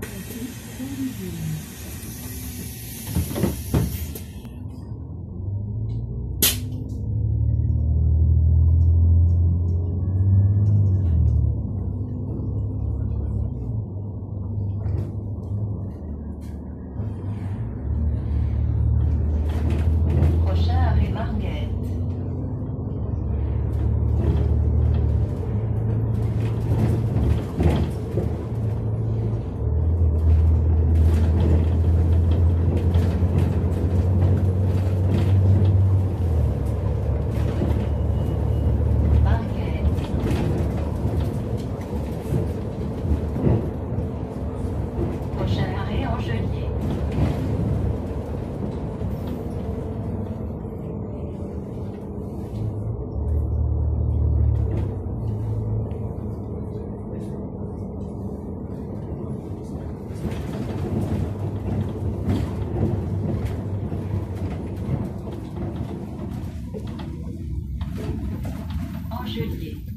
Prochain 十斤